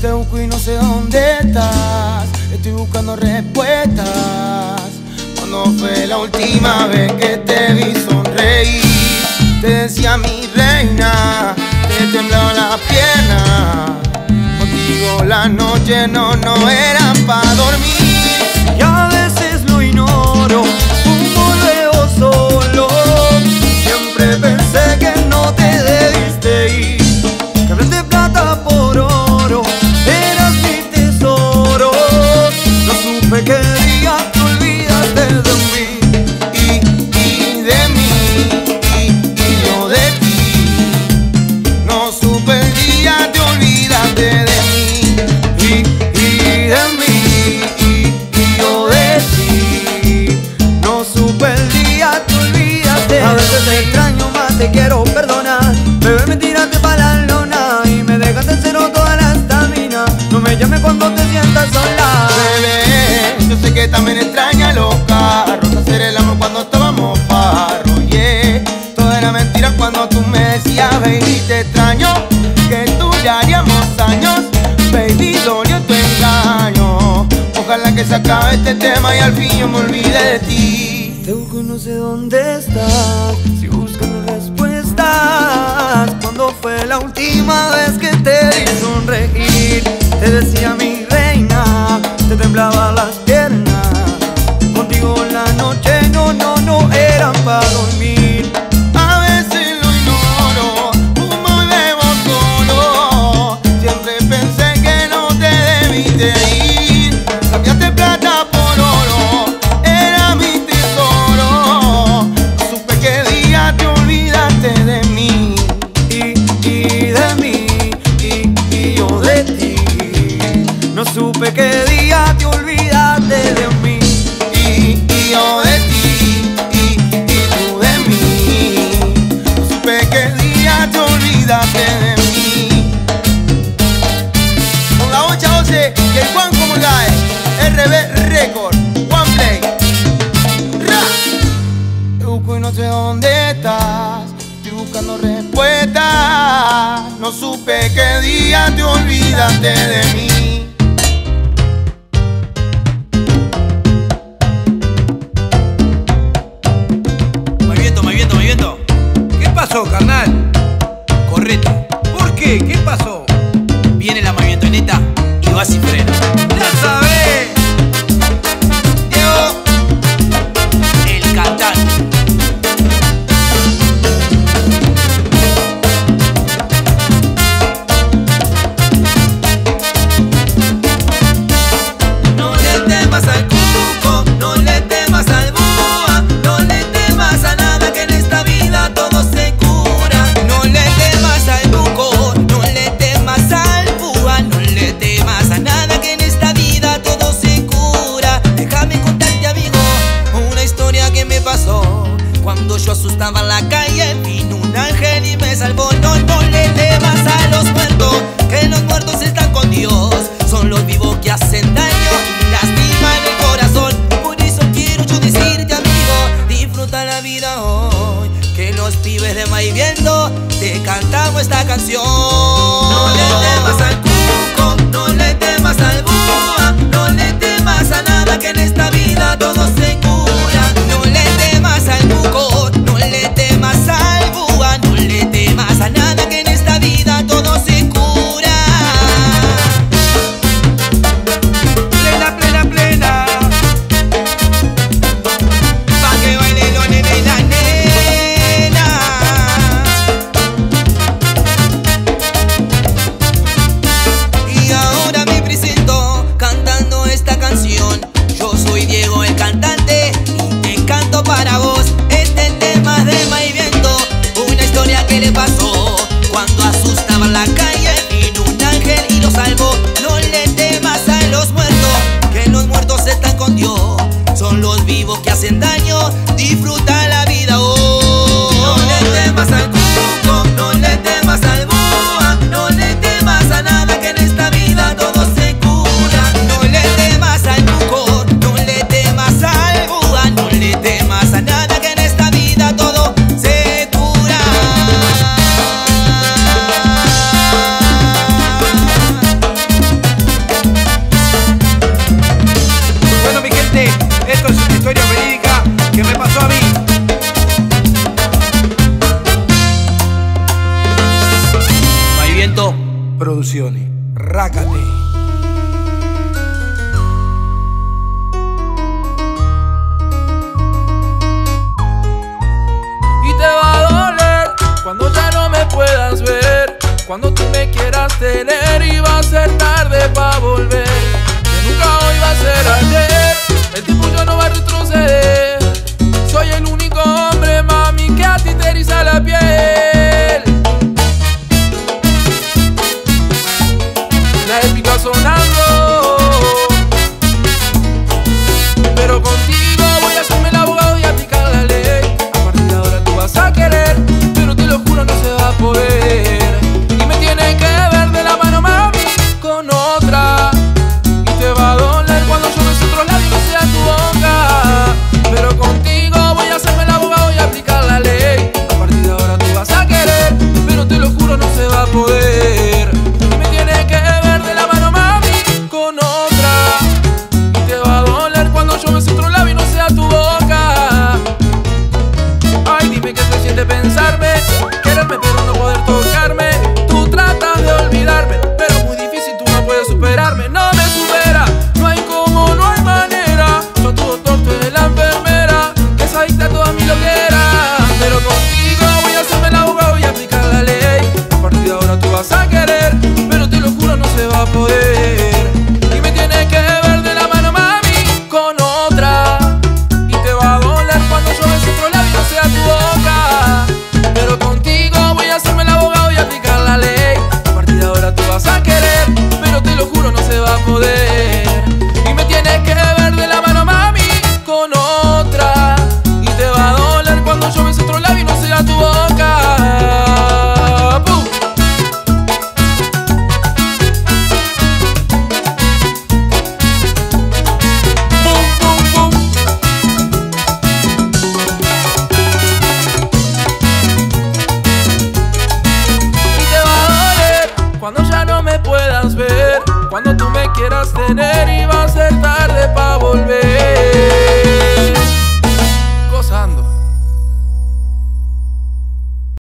Te busco y no sé dónde estás. Estoy buscando respuestas. Cuando fue la última vez que te vi sonreír, te decía mi reina, te temblaba la pierna. Contigo la noche no, no era. baby, te extraño, que tú ya haríamos años, baby, dolió tu engaño. Ojalá que se acabe este tema y al fin yo me olvide de ti. Te busco y no sé dónde estás, si buscando respuestas. ¿Cuándo fue la última vez que te vi sonreír? Te decía mi dónde estás, estoy buscando respuestas. No supe qué día te olvidaste de mí. Movimiento, movimiento, movimiento. ¿Qué pasó, carnal? Correte. ¿Por qué? ¿Qué pasó? Viene la movimiento neta y va sin freno. estaba en la calle, vino un ángel y me salvó. No, le debas a los muertos, que los muertos están con Dios. Son los vivos que hacen daño y lastiman el corazón. Por eso quiero yo decirte, amigo, disfruta la vida hoy. Que los pibes de Maiviendo te cantamos esta canción. vivos que hacen daño, disfruta Rácate. Y te va a doler cuando ya no me puedas ver, cuando tú me quieras tener sonando. poder. quieras tener y vas a ser.